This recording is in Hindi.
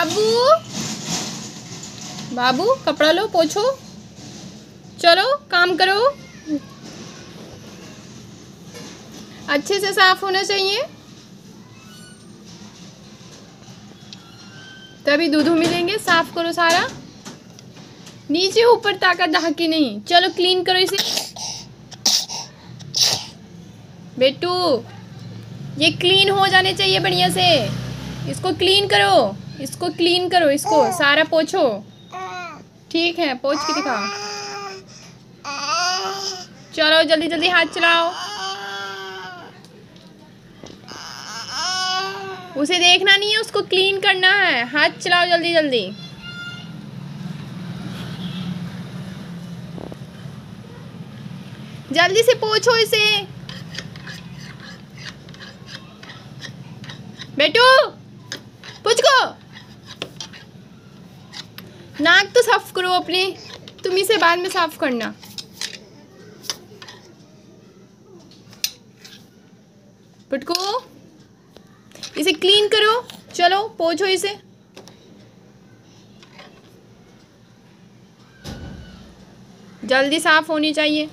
बाबू? बाबू, कपड़ा लो, पोछो। चलो, काम करो। अच्छे से साफ़ होना चाहिए। तभी दूध मिलेंगे, साफ़ करो सारा। नीचे ऊपर ताकत ढाकी नहीं। चलो क्लीन करो इसे। बेटू, ये क्लीन हो जाने चाहिए बढ़िया से। इसको क्लीन करो। इसको क्लीन करो इसको। सारा पोछो। ठीक है पोछ के दिखाओ। चलो जल्दी जल्दी हाथ चलाओ। उसे देखना नहीं है उसको क्लीन करना है। हाथ चलाओ जल्दी जल्दी। जल्दी से पोछो इसे। बेटू! नाक तो साफ़ करो अपने। तुम इसे बाद में साफ़ करना। पटको। इसे क्लीन करो। चलो, पोछो इसे। जल्दी साफ़ होनी चाहिए।